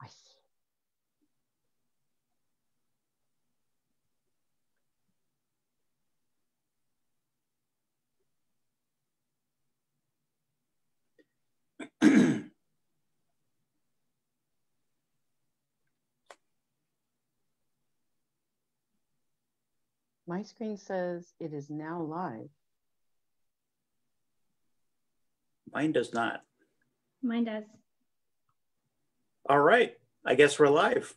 I see. My screen says it is now live. Mine does not. Mine does. All right. I guess we're live.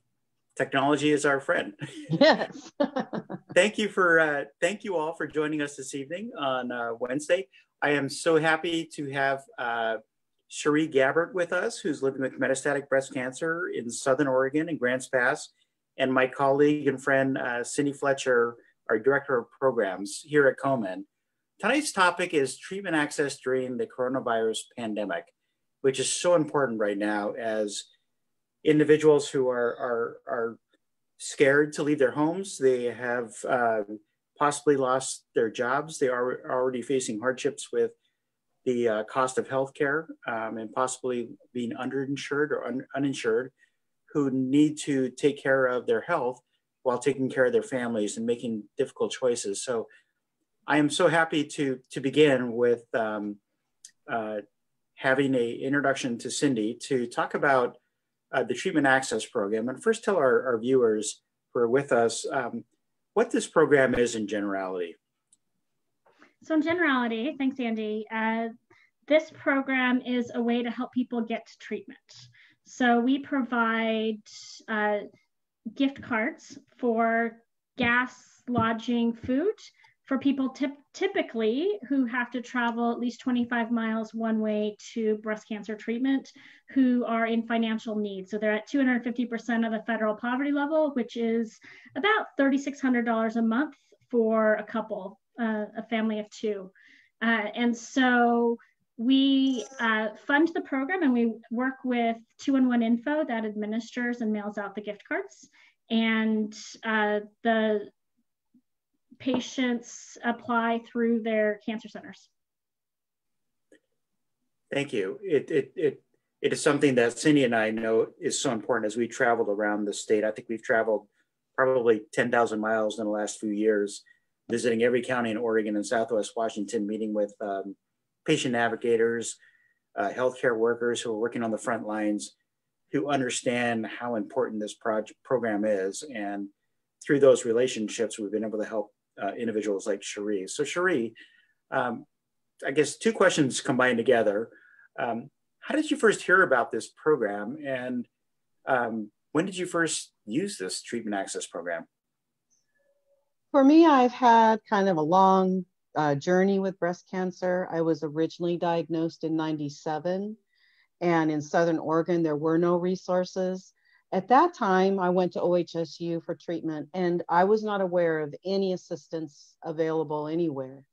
Technology is our friend. Yes. thank you for uh, thank you all for joining us this evening on uh, Wednesday. I am so happy to have uh, Cherie Gabbert with us, who's living with metastatic breast cancer in Southern Oregon in Grants Pass, and my colleague and friend uh, Cindy Fletcher, our director of programs here at Komen. Tonight's topic is treatment access during the coronavirus pandemic, which is so important right now as individuals who are, are, are scared to leave their homes. They have uh, possibly lost their jobs. They are already facing hardships with the uh, cost of healthcare um, and possibly being underinsured or un uninsured who need to take care of their health while taking care of their families and making difficult choices. So I am so happy to, to begin with um, uh, having a introduction to Cindy to talk about uh, the treatment access program and first tell our, our viewers who are with us um, what this program is in generality. So in generality, thanks Andy, uh, this program is a way to help people get to treatment. So we provide uh, gift cards for gas, lodging, food for people typically who have to travel at least 25 miles one way to breast cancer treatment who are in financial need. So they're at 250% of the federal poverty level, which is about $3,600 a month for a couple, uh, a family of two. Uh, and so we uh, fund the program and we work with 211 Info that administers and mails out the gift cards. And uh, the patients apply through their cancer centers. Thank you. It, it, it, it is something that Cindy and I know is so important as we traveled around the state. I think we've traveled probably 10,000 miles in the last few years, visiting every county in Oregon and Southwest Washington, meeting with um, patient navigators, uh, healthcare workers who are working on the front lines, who understand how important this project program is. And through those relationships, we've been able to help uh, individuals like Cherie. So Cherie, um, I guess two questions combined together. Um, how did you first hear about this program and um, when did you first use this treatment access program? For me, I've had kind of a long uh, journey with breast cancer. I was originally diagnosed in 97, and in Southern Oregon, there were no resources. At that time, I went to OHSU for treatment, and I was not aware of any assistance available anywhere.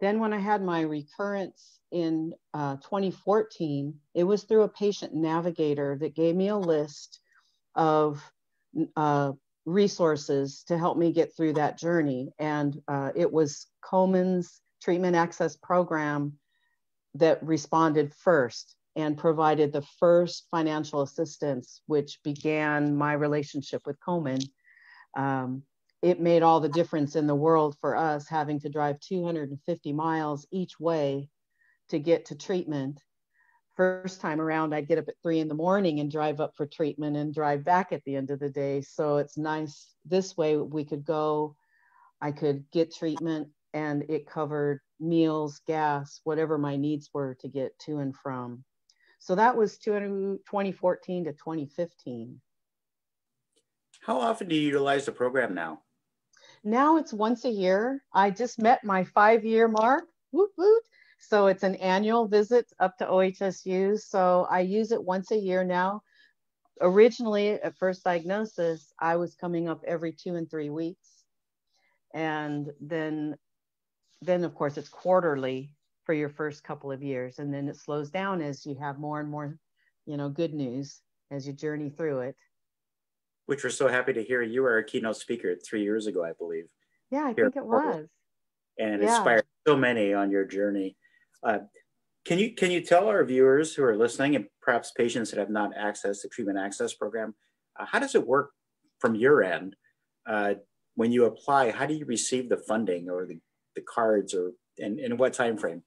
Then, when I had my recurrence in uh, 2014, it was through a patient navigator that gave me a list of uh, resources to help me get through that journey. And uh, it was Komen's treatment access program that responded first and provided the first financial assistance, which began my relationship with Komen. Um, it made all the difference in the world for us having to drive 250 miles each way to get to treatment. First time around i'd get up at three in the morning and drive up for treatment and drive back at the end of the day. So it's nice this way we could go i could get treatment and it covered meals gas whatever my needs were to get to and from so that was 2014 to 2015 how often do you utilize the program now now it's once a year i just met my five year mark woot woot so it's an annual visit up to OHSU. So I use it once a year now. Originally, at first diagnosis, I was coming up every two and three weeks. And then, then of course, it's quarterly for your first couple of years. And then it slows down as you have more and more, you know, good news as you journey through it. Which we're so happy to hear. You were a keynote speaker three years ago, I believe. Yeah, I think it was. And yeah. inspired so many on your journey. Uh, can you can you tell our viewers who are listening and perhaps patients that have not accessed the treatment access program, uh, how does it work from your end? Uh, when you apply, how do you receive the funding or the, the cards or and in what time frame?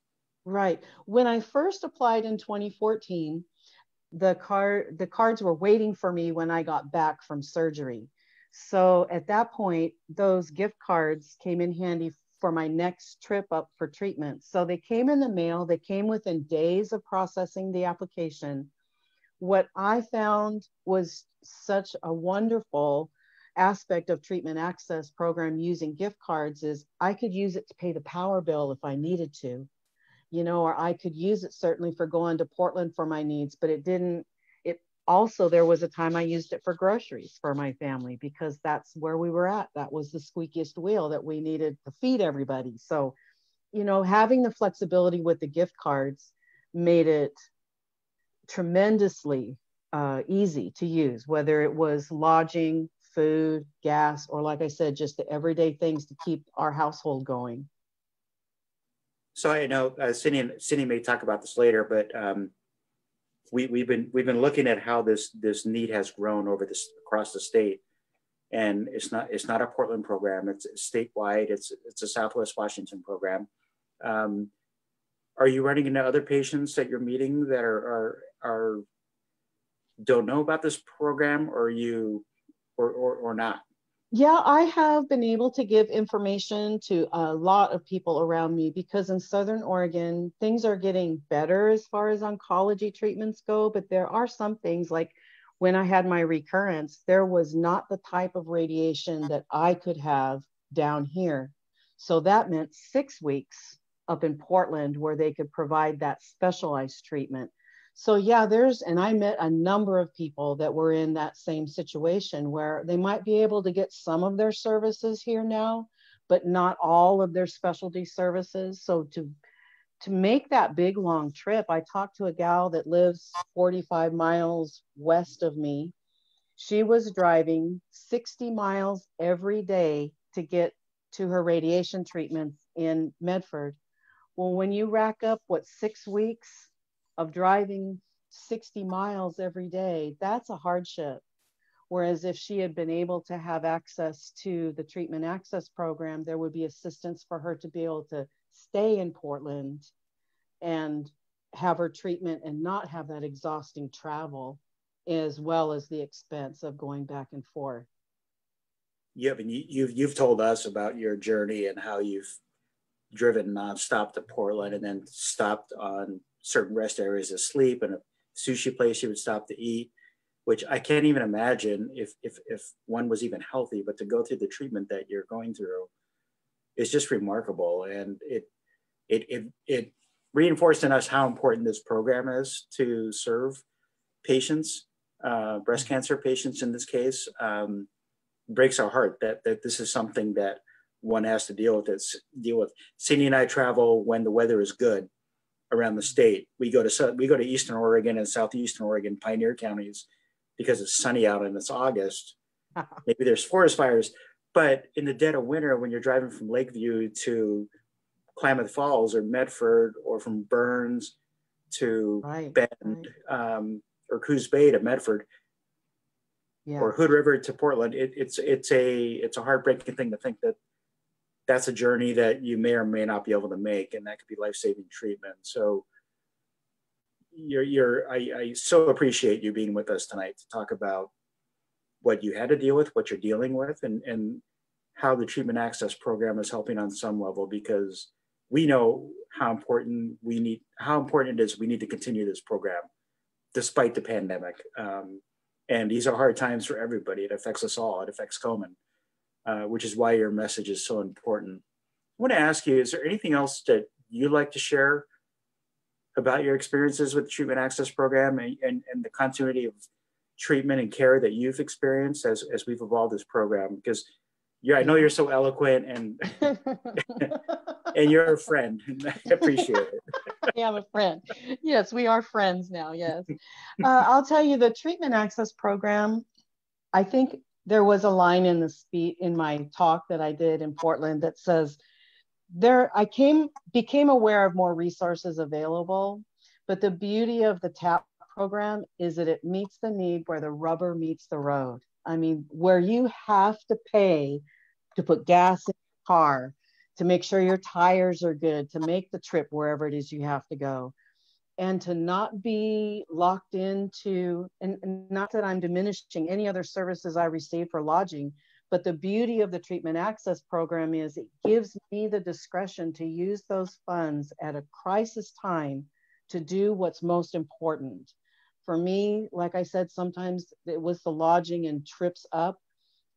Right. When I first applied in 2014, the card the cards were waiting for me when I got back from surgery. So at that point, those gift cards came in handy for my next trip up for treatment. So they came in the mail, they came within days of processing the application. What I found was such a wonderful aspect of treatment access program using gift cards is I could use it to pay the power bill if I needed to, you know, or I could use it certainly for going to Portland for my needs, but it didn't It also there was a time i used it for groceries for my family because that's where we were at. That was the squeakiest wheel that we needed to feed everybody. So you know having the flexibility with the gift cards made it tremendously uh, easy to use whether it was lodging food gas or like i said just the everyday things to keep our household going so i know uh, cindy, cindy may talk about this later but um, we, we've been we've been looking at how this this need has grown over this across the state, and it's not it's not a Portland program. It's, statewide. It's it's a Southwest Washington program. Um, are you running into other patients that you're meeting that are are, are don't know about this program, or you or, or or not? Yeah, I have been able to give information to a lot of people around me because in Southern Oregon, things are getting better as far as oncology treatments go. But there are some things like when I had my recurrence, there was not the type of radiation that I could have down here. So that meant six weeks up in Portland where they could provide that specialized treatment. So yeah, there's, and I met a number of people that were in that same situation where they might be able to get some of their services here now, but not all of their specialty services. So to to make that big long trip, I talked to a gal that lives 45 miles west of me. She was driving 60 miles every day to get to her radiation treatments in Medford. Well, when you rack up what six weeks of driving 60 miles every day, that's a hardship. Whereas if she had been able to have access to the treatment access program, there would be assistance for her to be able to stay in Portland and have her treatment and not have that exhausting travel as well as the expense of going back and forth. Yeah, and you, you've you've told us about your journey and how you've driven nonstop to Portland and then stopped on certain rest areas to sleep and a sushi place you would stop to eat, which I can't even imagine if if if one was even healthy, but to go through the treatment that you're going through is just remarkable. And it it it it reinforced in us how important this program is to serve patients, uh, breast cancer patients in this case. Um, breaks our heart that that this is something that one has to deal with. It's deal with. Cindy and I travel when the weather is good around the state. We go to we go to Eastern Oregon and Southeastern Oregon, Pioneer counties, because it's sunny out and it's August. Maybe there's forest fires, but in the dead of winter, when you're driving from Lakeview to Klamath Falls or Medford, or from Burns to right, Bend right. Um, or Coos Bay to Medford, yeah. or Hood River to Portland, it, it's it's a it's a heartbreaking thing to think that that's a journey that you may or may not be able to make, and that could be life-saving treatment. So you're, you're I, I so appreciate you being with us tonight to talk about what you had to deal with, what you're dealing with, and and how the treatment access program is helping on some level because we know how important we need how important it is we need to continue this program despite the pandemic. Um, and these are hard times for everybody. It affects us all. It affects komen uh, which is why your message is so important. I want to ask you, is there anything else that you'd like to share about your experiences with the treatment access program and, and, and the continuity of treatment and care that you've experienced as, as we've evolved this program? Because yeah, I know you're so eloquent and and you're a friend. I appreciate it. yeah, I'm a friend. Yes, we are friends now. Yes, uh, I'll tell you the treatment access program. I think there was a line in the speech in my talk that I did in Portland that says there I came became aware of more resources available, but the beauty of the TAP program is that it meets the need where the rubber meets the road. I mean, where you have to pay to put gas in your car, to make sure your tires are good, to make the trip wherever it is you have to go, and to not be locked into, and, not that I'm diminishing any other services I receive for lodging, but the beauty of the treatment access program is it gives me the discretion to use those funds at a crisis time to do what's most important. For me, like I said, sometimes it was the lodging and trips up.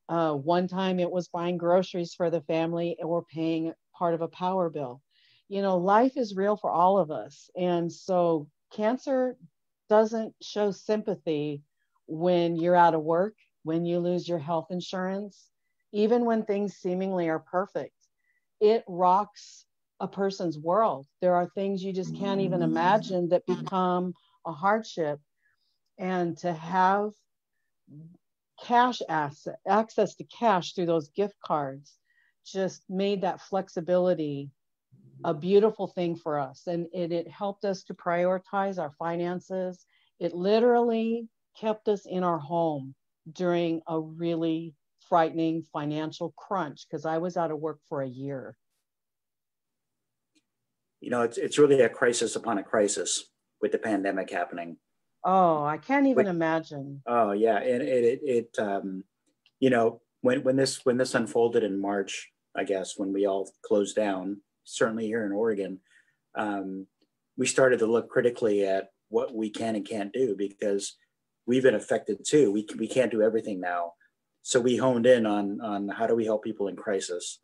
Uh, one time it was buying groceries for the family or paying part of a power bill. You know, life is real for all of us. And so cancer doesn't show sympathy when you're out of work when you lose your health insurance, even when things seemingly are perfect. It rocks a person's world. There are things you just can't even mm-hmm. imagine that become a hardship. And to have cash asset, access to cash through those gift cards just made that flexibility a beautiful thing for us. And it, it helped us to prioritize our finances. It literally kept us in our home during a really frightening financial crunch because I was out of work for a year. You know, it's, it's really a crisis upon a crisis with the pandemic happening. Oh, I can't even imagine. Oh yeah, and it, it, it um, you know, when when this when this unfolded in March, I guess when we all closed down, certainly here in Oregon, um, we started to look critically at what we can and can't do because we've been affected too. We, we can't do everything now. So we honed in on, on how do we help people in crisis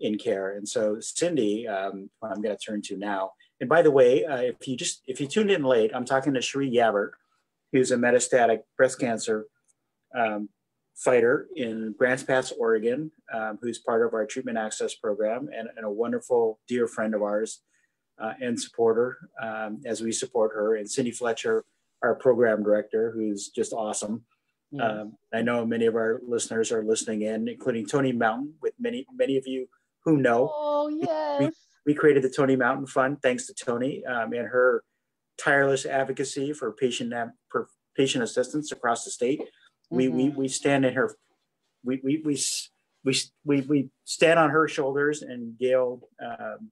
in care. And so Cindy, um, I'm going to turn to now. And by the way, uh, if you just, if you tuned in late, I'm talking to Cherie Gabbert, who's a metastatic breast cancer um, fighter in Grants Pass, Oregon, um, who's part of our treatment access program and, and a wonderful dear friend of ours uh, and supporter um, as we support her. And Cindy Fletcher, our program director, who's just awesome. Yes. Um, I know many of our listeners are listening in, including Tony Mountain, with many many of you who know. Oh yes. We, we created the Tony Mountain Fund thanks to Tony um, and her tireless advocacy for patient for patient assistance across the state. Mm-hmm. We, we stand in her. We we we we we, we stand on her shoulders and Gail, um,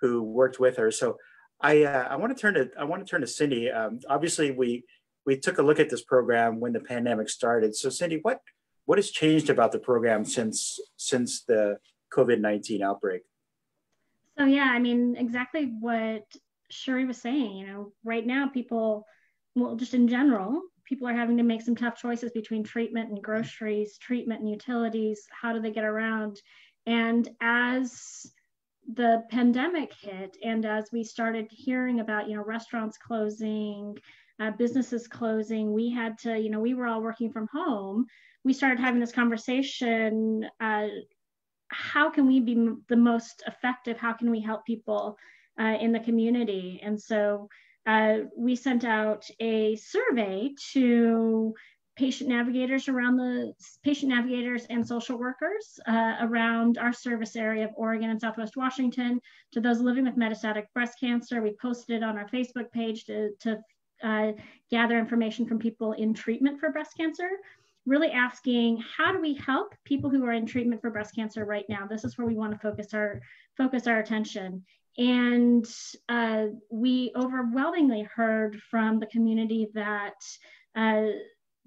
who worked with her. So I uh, I want to turn to I want to turn to Cindy. Um, obviously, we we took a look at this program when the pandemic started. So, Cindy, what what has changed about the program since since the COVID nineteen outbreak? So yeah, I mean exactly what Cherie was saying. You know, right now people, well, just in general, people are having to make some tough choices between treatment and groceries, treatment and utilities. How do they get around? And as the pandemic hit and as we started hearing about you know restaurants closing uh, businesses closing we had to you know we were all working from home we started having this conversation uh, how can we be the most effective how can we help people uh, in the community and so uh, we sent out a survey to patient navigators around the patient navigators and social workers uh, around our service area of Oregon and Southwest Washington. To those living with metastatic breast cancer, we posted it on our Facebook page to, to uh, gather information from people in treatment for breast cancer. Really asking how do we help people who are in treatment for breast cancer right now? This is where we want to focus our focus our attention. And uh, we overwhelmingly heard from the community that uh,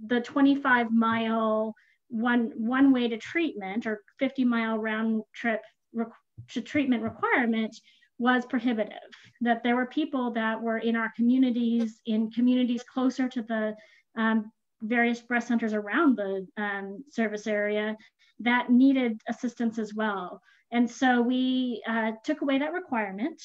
the 25 mile one one way to treatment or 50 mile round trip to treatment requirement was prohibitive. That there were people that were in our communities in communities closer to the um, various breast centers around the um, service area that needed assistance as well and so we uh, took away that requirement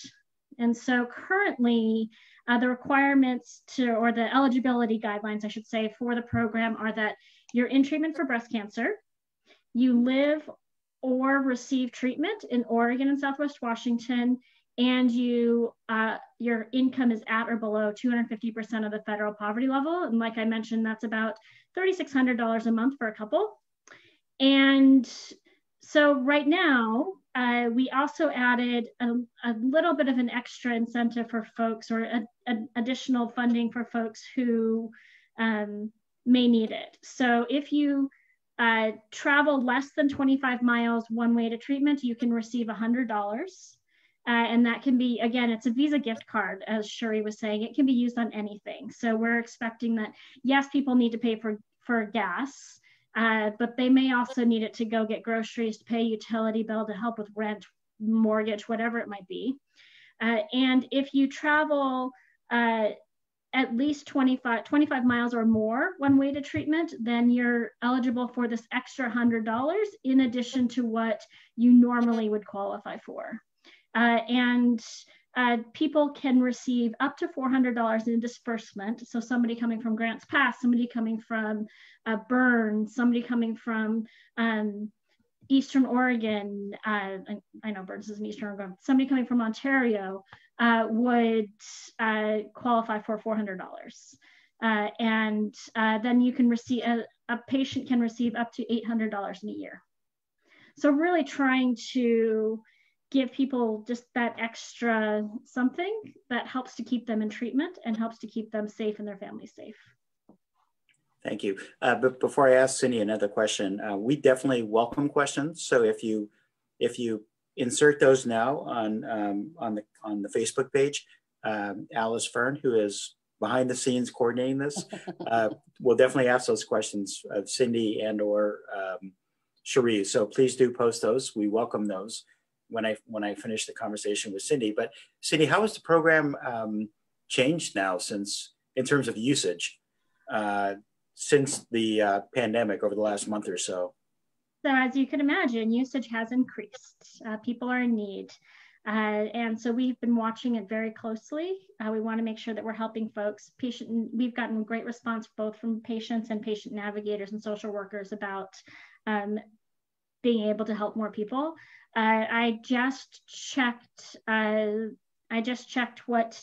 and so currently uh, the requirements to, or the eligibility guidelines, I should say, for the program are that you're in treatment for breast cancer, you live or receive treatment in Oregon and Southwest Washington, and you uh, your income is at or below 250% of the federal poverty level. And like I mentioned, that's about $3,600 a month for a couple. And so right now, uh, we also added a, a, little bit of an extra incentive for folks or a, a additional funding for folks who um, may need it. So if you uh, travel less than 25 miles one way to treatment, you can receive $100. Uh, and that can be, again, it's a Visa gift card, as Cherie was saying. It can be used on anything. So we're expecting that, yes, people need to pay for, for gas, uh, but they may also need it to go get groceries, to pay utility bill, to help with rent, mortgage, whatever it might be. Uh, and if you travel uh, at least 25, 25 miles or more one way to treatment, then you're eligible for this extra $100 in addition to what you normally would qualify for. Uh, and uh, people can receive up to $400 in disbursement. So somebody coming from Grants Pass, somebody coming from uh, Bern, somebody coming from um, Eastern Oregon, uh, I know Burns is in Eastern Oregon, somebody coming from Ontario uh, would uh, qualify for $400. Uh, and then you can receive, a, a patient can receive up to $800 in a year. So really trying to give people just that extra something that helps to keep them in treatment and helps to keep them safe and their families safe. Thank you. Uh, but before I ask Cindy another question, uh, we definitely welcome questions. So if you if you insert those now on um, on the on the Facebook page, um, Alice Fern, who is behind the scenes coordinating this, uh, will definitely ask those questions of Cindy and or um, Cherie. So please do post those. We welcome those when I when I finish the conversation with Cindy. But Cindy, how has the program um, changed now since in terms of usage uh, since the uh, pandemic over the last month or so? So as you can imagine, usage has increased. Uh, people are in need. Uh, and so we've been watching it very closely. Uh, we want to make sure that we're helping folks. Patient, we've gotten great response both from patients and patient navigators and social workers about um, being able to help more people. Uh, I just checked. Uh, I just checked what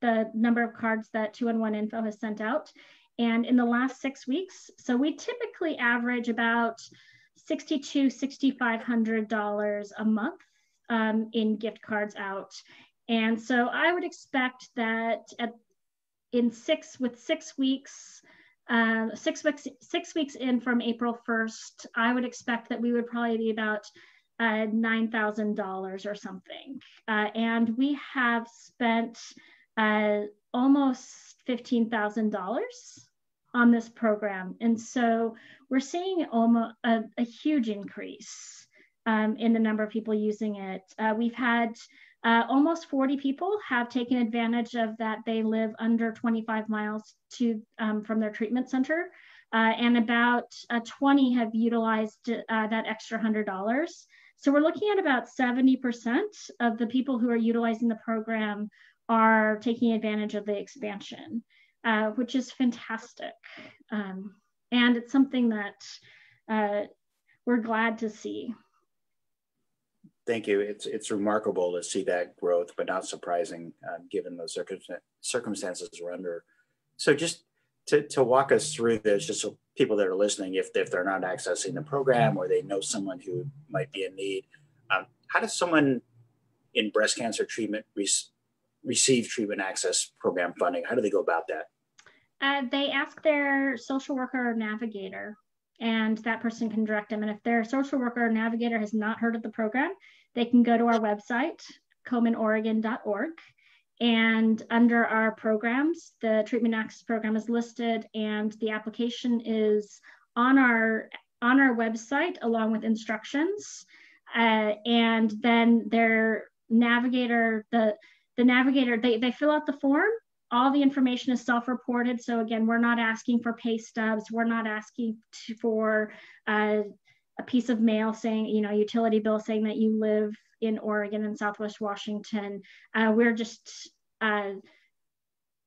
the number of cards that 211 Info has sent out, and in the last six weeks, so we typically average about 62, 6,500 dollars a month um, in gift cards out, and so I would expect that at in six with six weeks um, six weeks six weeks in from April 1st, I would expect that we would probably be about uh, $9,000 or something. Uh, and we have spent uh, almost $15,000 on this program. And so we're seeing almost a, a huge increase um, in the number of people using it. Uh, we've had uh, almost 40 people have taken advantage of that. They live under 25 miles to um, from their treatment center, uh, and about uh, 20 have utilized uh, that extra hundred dollars. So we're looking at about 70% of the people who are utilizing the program are taking advantage of the expansion, uh, which is fantastic, um, and it's something that uh, we're glad to see. Thank you. It's it's remarkable to see that growth, but not surprising uh, given the circumstances we're under. So just to, to walk us through this, just so people that are listening, if, if they're not accessing the program or they know someone who might be in need, um, how does someone in breast cancer treatment re- receive treatment access program funding? How do they go about that? Uh, they ask their social worker or navigator and that person can direct them. And if their social worker or navigator has not heard of the program, they can go to our website, komenoregon.org. And under our programs, the treatment access program is listed and the application is on our on our website along with instructions. Uh, and then their navigator, the the navigator, they, they fill out the form all the information is self-reported. So again, we're not asking for pay stubs. We're not asking to, for uh, a piece of mail saying, you know, utility bill saying that you live in Oregon and Southwest Washington. Uh, we're just uh,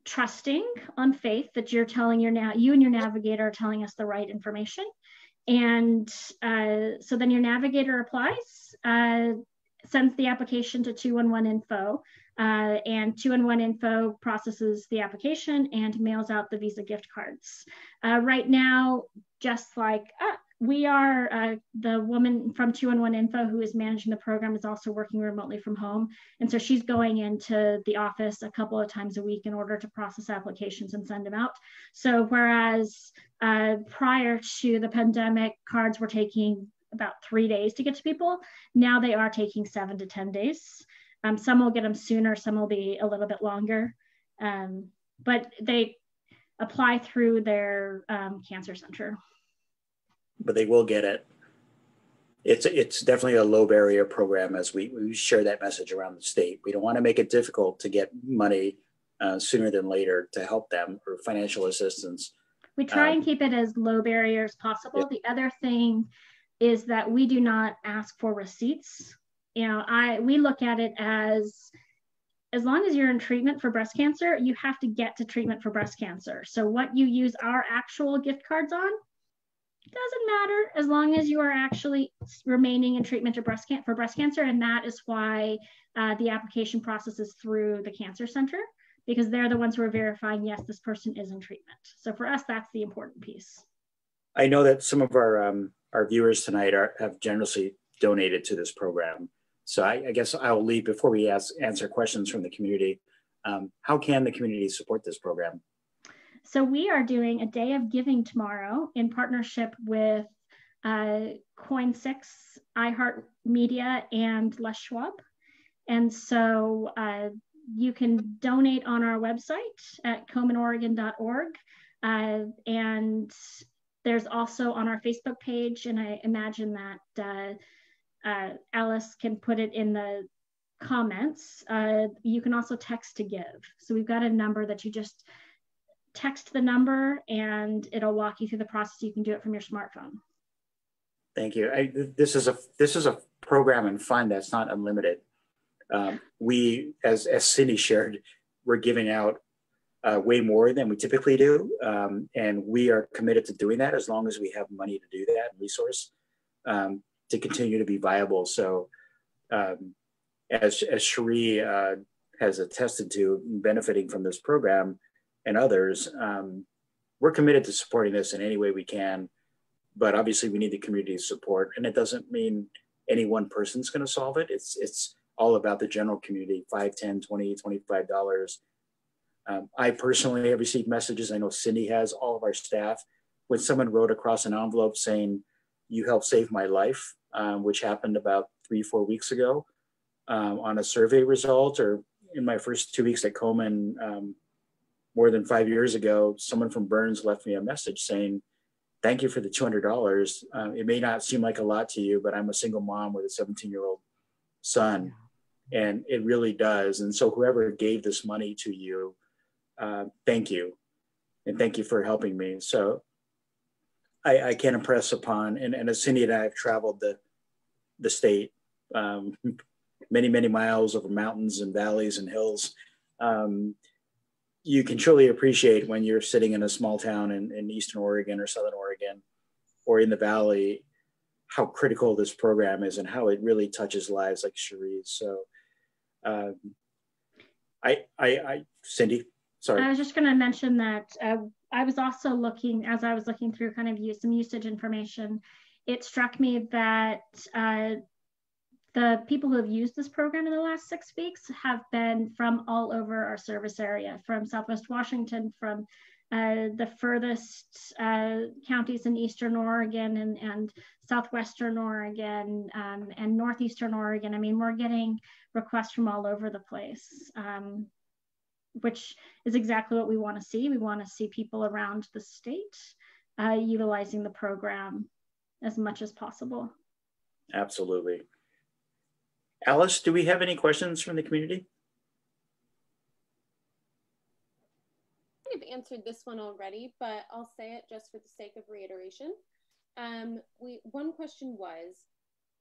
trusting on faith that you're telling your now you and your navigator are telling us the right information. And uh, so then your navigator applies, uh, sends the application to 211 info. Uh, and 211 Info processes the application and mails out the Visa gift cards. Uh, right now, just like, ah, we are uh, the woman from 211 Info who is managing the program is also working remotely from home. And so she's going into the office a couple of times a week in order to process applications and send them out. So whereas uh, prior to the pandemic, cards were taking about three days to get to people, now they are taking seven to 10 days. Um, some will get them sooner, some will be a little bit longer. Um, but they apply through their um, cancer center but they will get it. It's it's definitely a low barrier program as we, we share that message around the state. We don't want to make it difficult to get money uh, sooner than later to help them or financial assistance. We try um, and keep it as low barrier as possible. Yeah. The other thing is that we do not ask for receipts. You know, I we look at it as as long as you're in treatment for breast cancer, you have to get to treatment for breast cancer. So what you use our actual gift cards on doesn't matter as long as you are actually remaining in treatment breast can- for breast cancer. And that is why uh, the application process is through the cancer center because they're the ones who are verifying, yes, this person is in treatment. So for us, that's the important piece. I know that some of our, um, our viewers tonight are, have generously donated to this program. So I, I guess I will leave before we ask, answer questions from the community. Um, how can the community support this program? So we are doing a day of giving tomorrow in partnership with uh, KOIN 6, iHeartMedia, and Les Schwab. And so uh, you can donate on our website at komenoregon.org. Uh, and there's also on our Facebook page, and I imagine that uh, Alice can put it in the comments. Uh, you can also text to give. So we've got a number that you just text the number and it'll walk you through the process. You can do it from your smartphone. Thank you. I, this is a this is a program and fund that's not unlimited. Um, we, as as Cindy shared, we're giving out uh, way more than we typically do, um, and we are committed to doing that as long as we have money to do that resource um, to continue to be viable. So, um, as as Cherie uh, has attested to, benefiting from this program, and others, um, we're committed to supporting this in any way we can. But obviously, we need the community support, and it doesn't mean any one person's going to solve it. It's it's all about the general community 5 10 20 25 dollars um, i personally have received messages i know cindy has all of our staff when someone wrote across an envelope saying you helped save my life um, which happened about three four weeks ago um, on a survey result or in my first two weeks at komen um, more than five years ago, someone from Burns left me a message saying, Thank you for the $200. Uh, it may not seem like a lot to you, but I'm a single mom with a 17 year old son. And it really does. And so, whoever gave this money to you, uh, thank you. And thank you for helping me. So, I, I can't impress upon, and, and as Cindy and I have traveled the, the state um, many, many miles over mountains and valleys and hills. Um, you can truly appreciate when you're sitting in a small town in, in Eastern Oregon or Southern Oregon or in the Valley, how critical this program is and how it really touches lives like Cherie's. So, um, I, I, I, Cindy, sorry. I was just going to mention that uh, I was also looking, as I was looking through kind of use, some usage information, it struck me that uh, the people who have used this program in the last six weeks have been from all over our service area, from Southwest Washington, from uh, the furthest uh, counties in Eastern Oregon and, and Southwestern Oregon um, and Northeastern Oregon. I mean, we're getting requests from all over the place, um, which is exactly what we want to see. We want to see people around the state uh, utilizing the program as much as possible. Absolutely. Alice, do we have any questions from the community? I've answered this one already, but I'll say it just for the sake of reiteration. Um, we one question was,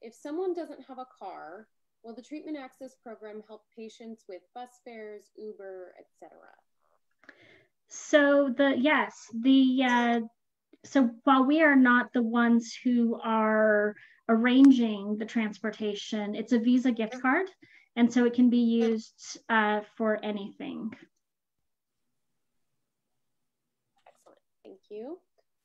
if someone doesn't have a car, will the Treatment Access Program help patients with bus fares, Uber, etc.? So the yes, the uh, so while we are not the ones who are arranging the transportation. It's a Visa gift card, and so it can be used uh, for anything. Excellent, thank you.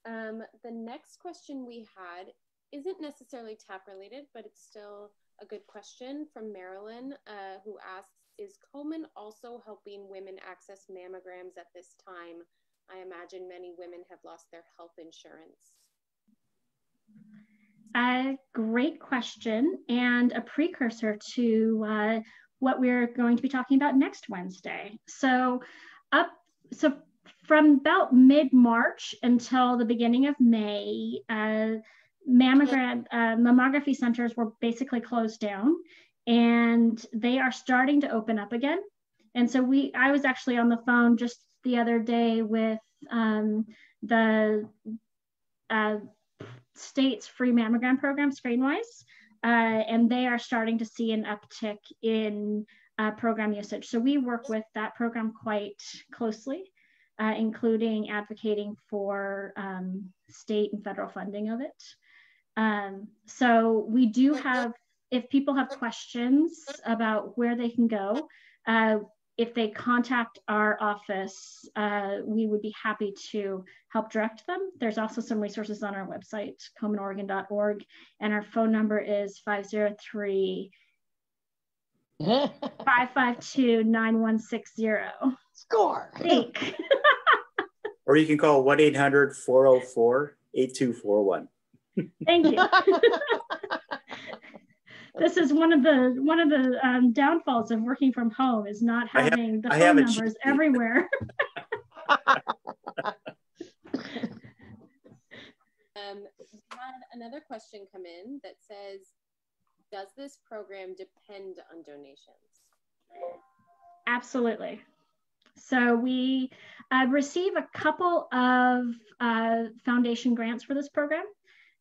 Um, the next question we had isn't necessarily TAP related, but it's still a good question from Marilyn, uh, who asks Is Komen also helping women access mammograms at this time? I imagine many women have lost their health insurance. A great question and a precursor to uh, what we're going to be talking about next Wednesday. So, up so from about mid March until the beginning of May, uh, mammogram uh, mammography centers were basically closed down, and they are starting to open up again. And so we, I was actually on the phone just the other day with um, the uh, state's free mammogram program, ScreenWise, uh, and they are starting to see an uptick in uh, program usage. So we work with that program quite closely, uh, including advocating for um, state and federal funding of it. Um, so we do have, if people have questions about where they can go, uh, if they contact our office, uh, we would be happy to help direct them. There's also some resources on our website, komenoregon.org, and our phone number is 503 552 9160. Score. Think. or you can call 1 800 404 8241. Thank you. this is one of the one of the um, downfalls of working from home is not having have, the phone numbers everywhere. um, had another question come in that says, "Does this program depend on donations?" Absolutely. So we uh, receive a couple of uh, foundation grants for this program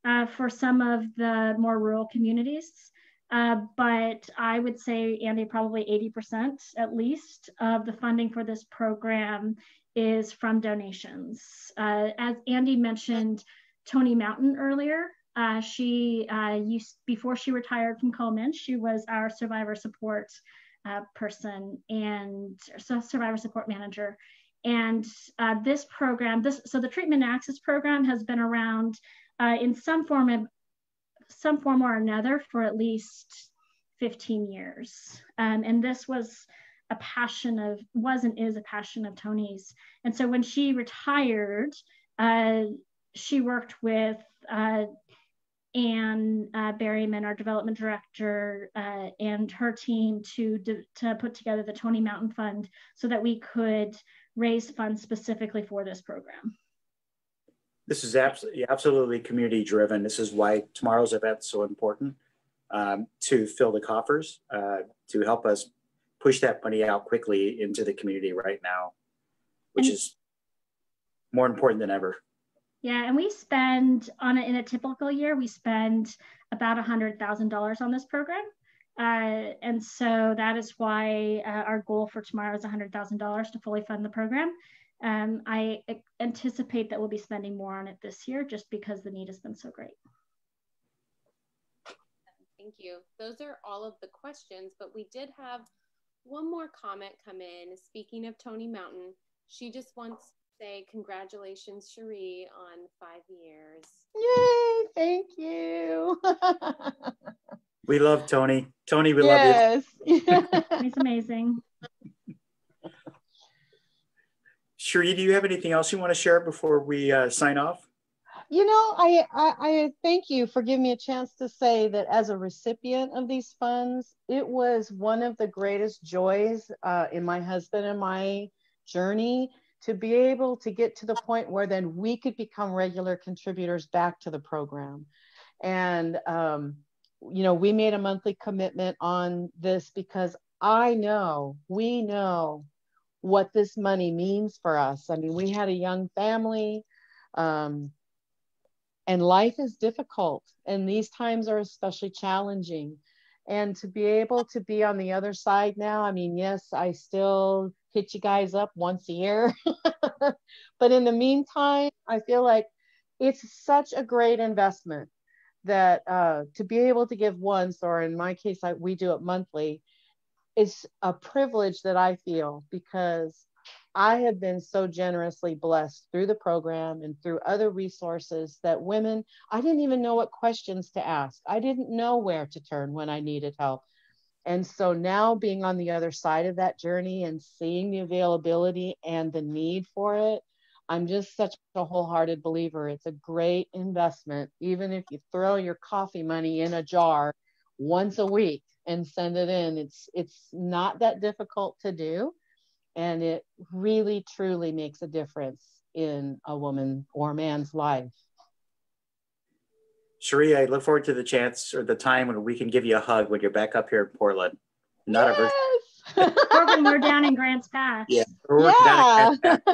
uh, for some of the more rural communities. Uh, but I would say, Andy, probably 80% at least of the funding for this program is from donations. Uh, as Andy mentioned, Tony Mountain earlier, uh, she uh, used, before she retired from Komen, she was our survivor support uh, person and so survivor support manager. And uh, this program, this so the treatment access program has been around in some form of some form or another for at least 15 years. Um, and this was a passion of, was and is a passion of Tony's. And so when she retired, uh, she worked with uh, Anne uh, Berryman, our development director, uh, and her team to, to put together the Tony Mountain Fund so that we could raise funds specifically for this program this is absolutely, absolutely community driven. This is why tomorrow's event is so important um, to fill the coffers, uh, to help us push that money out quickly into the community right now, which is more important than ever. Yeah, and we spend on a, in a typical year, we spend about a hundred thousand dollars on this program, uh, and so that is why uh, our goal for tomorrow is a hundred thousand dollars to fully fund the program. Um, I anticipate that we'll be spending more on it this year just because the need has been so great. Thank you. Those are all of the questions, but we did have one more comment come in. Speaking of Tony Mountain, she just wants to say congratulations, Cherie, on five years. Yay! Thank you. we love Tony. Tony, we yes. love you. He's amazing. Cherie, do you have anything else you want to share before we uh, sign off? You know, I, I, I thank you for giving me a chance to say that as a recipient of these funds, it was one of the greatest joys uh, in my husband and my journey to be able to get to the point where then we could become regular contributors back to the program. And, um, you know, we made a monthly commitment on this because I know, we know what this money means for us. I mean, we had a young family, um, and life is difficult, and these times are especially challenging. And to be able to be on the other side now, I mean, yes, I still hit you guys up once a year, but in the meantime, I feel like it's such a great investment that uh, to be able to give once, or in my case, I, we do it monthly, is a privilege that I feel because I have been so generously blessed through the program and through other resources that women, I didn't even know what questions to ask. I didn't know where to turn when I needed help. And so now being on the other side of that journey and seeing the availability and the need for it, I'm just such a wholehearted believer. It's a great investment, even if you throw your coffee money in a jar once a week and send it in. It's it's not that difficult to do and it really truly makes a difference in a woman or man's life. Cherie, I look forward to the chance or the time when we can give you a hug when you're back up here in Portland. Not yes! a or when we're down in Grants Pass. Yeah, yeah. on,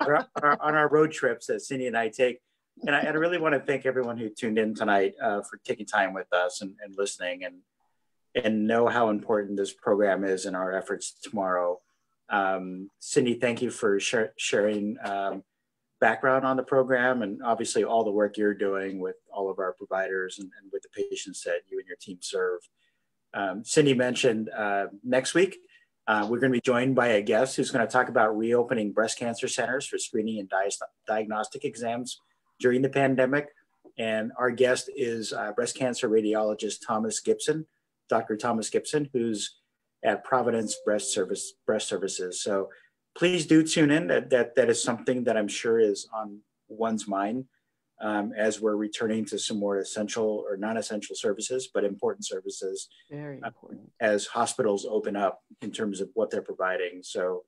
our, on our road trips that Cindy and I take. And I, and I really want to thank everyone who tuned in tonight uh, for taking time with us and, and listening and and know how important this program is in our efforts tomorrow. Um, Cindy, thank you for sh- sharing um, background on the program and obviously all the work you're doing with all of our providers and, and with the patients that you and your team serve. Um, Cindy mentioned uh, next week, uh, we're going to be joined by a guest who's going to talk about reopening breast cancer centers for screening and di- diagnostic exams during the pandemic. And our guest is uh, breast cancer radiologist Thomas Gibson, Dr. Thomas Gibson, who's at Providence Breast Service Breast Services. So please do tune in. That that that is something that I'm sure is on one's mind um, as we're returning to some more essential or non-essential services, but important services. Very important. Uh, as hospitals open up in terms of what they're providing. So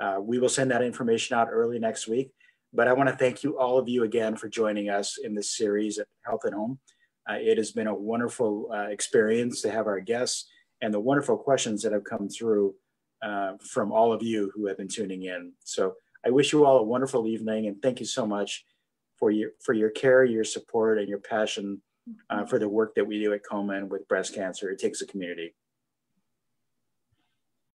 uh, we will send that information out early next week. But I want to thank you all of you again for joining us in this series at Health at Home. Uh, it has been a wonderful uh, experience to have our guests and the wonderful questions that have come through uh, from all of you who have been tuning in. So I wish you all a wonderful evening and thank you so much for your for your care, your support, and your passion uh, for the work that we do at Komen with breast cancer. It takes a community.